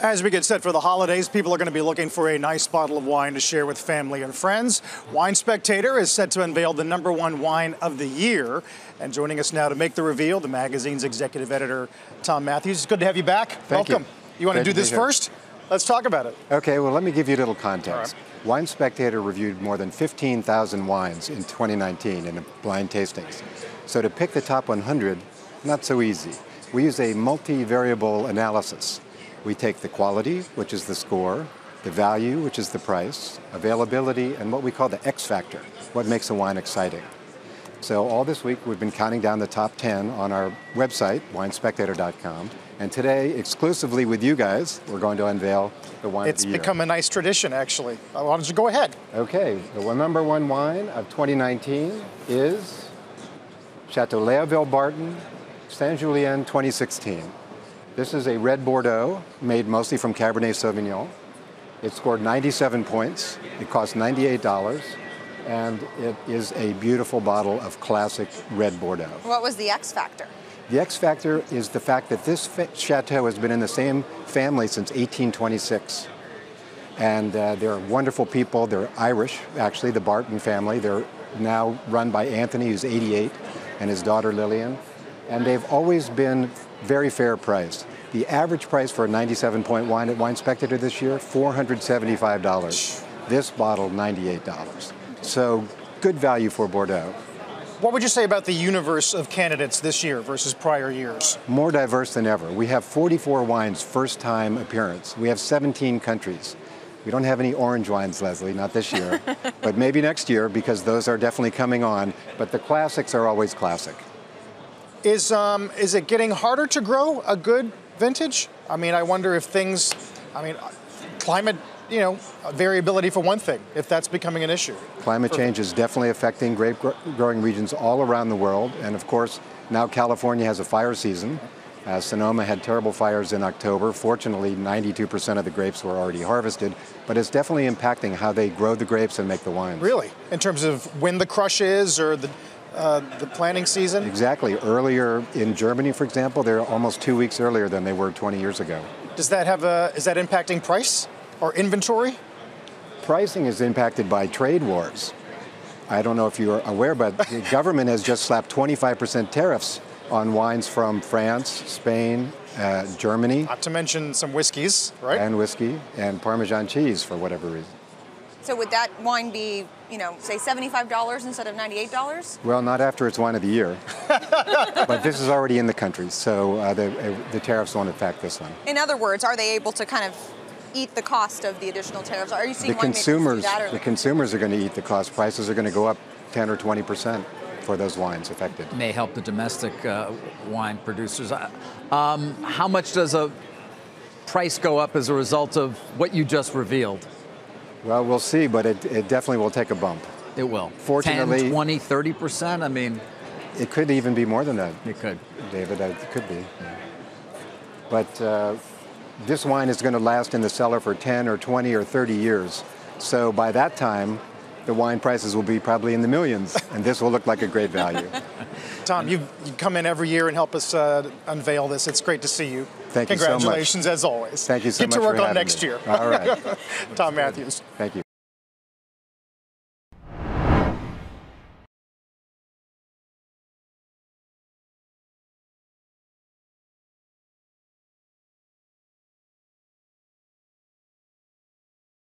As we get set for the holidays, people are going to be looking for a nice bottle of wine to share with family and friends. Wine Spectator is set to unveil the number one wine of the year. And joining us now to make the reveal, the magazine's executive editor, Tom Matthews. It's good to have you back. Thank Welcome. You, you want to do this first? Let's talk about it. Okay, well, let me give you a little context. Wine Spectator reviewed more than 15,000 wines in 2019 in blind tastings. So to pick the top 100, not so easy. We use a multivariable analysis. We take the quality, which is the score, the value, which is the price, availability, and what we call the X factor, what makes a wine exciting. So all this week we've been counting down the top 10 on our website, winespectator.com. And today, exclusively with you guys, we're going to unveil the wine It's of the year. become a nice tradition, actually. Why don't you go ahead? Okay, the number one wine of 2019 is Chateau Léoville Barton Saint Julien 2016. This is a red Bordeaux made mostly from Cabernet Sauvignon. It scored 97 points. It cost $98, and it is a beautiful bottle of classic red Bordeaux. What was the X factor? The X factor is the fact that this chateau has been in the same family since 1826. And uh, they're wonderful people. They're Irish, actually, the Barton family. They're now run by Anthony, who's 88, and his daughter Lilian. And they've always been very fair priced. The average price for a 97 point wine at Wine Spectator this year, $475. This bottle, $98. So good value for Bordeaux. What would you say about the universe of candidates this year versus prior years? more diverse than ever. We have 44 wines first time appearance. We have 17 countries. We don't have any orange wines, Leslie, not this year, but maybe next year because those are definitely coming on. But the classics are always classic. Is um, is it getting harder to grow a good vintage? I mean, I wonder if things, I mean, climate, you know, variability for one thing, if that's becoming an issue. Climate change is definitely affecting grape gro- growing regions all around the world. And of course, now California has a fire season. Uh, Sonoma had terrible fires in October. Fortunately, 92% of the grapes were already harvested, but it's definitely impacting how they grow the grapes and make the wines. Really, in terms of when the crush is or the uh, the planting season. Exactly. Earlier in Germany, for example, they're almost two weeks earlier than they were 20 years ago. Does that have a? Is that impacting price or inventory? Pricing is impacted by trade wars. I don't know if you're aware, but the government has just slapped 25% tariffs on wines from France, Spain, uh, Germany, Not to mention some whiskeys, right? and whiskey, and Parmesan cheese for whatever reason. So would that wine be, you know, say $75 instead of $98? Well, not after it's wine of the year, but this is already in the country, so uh, the, uh, the tariffs won't affect this one. In other words, are they able to kind of eat the cost of the additional tariffs? Are you seeing the winemakers do consumers, that? Or the consumers are going to eat the cost. Prices are going to go up 10 or 20 percent for those wines affected. may help the domestic uh, wine producers. Uh, Um, how much does a price go up as a result of what you just revealed? Well, we'll see, but it, it definitely will take a bump. It will. Fortunately- 10, 20, 30%? I mean, It could even be more than that, it could. David. It could be. But uh, this wine is going to last in the cellar for 10 or 20 or 30 years. So by that time, the wine prices will be probably in the millions, and this will look like a great value. Tom, you you come in every year and help us uh, unveil this. It's great to see you. Thank you so much. Congratulations as always. Thank you so Get much Get to work on next me. year. All right. Tom Matthews. Thank you.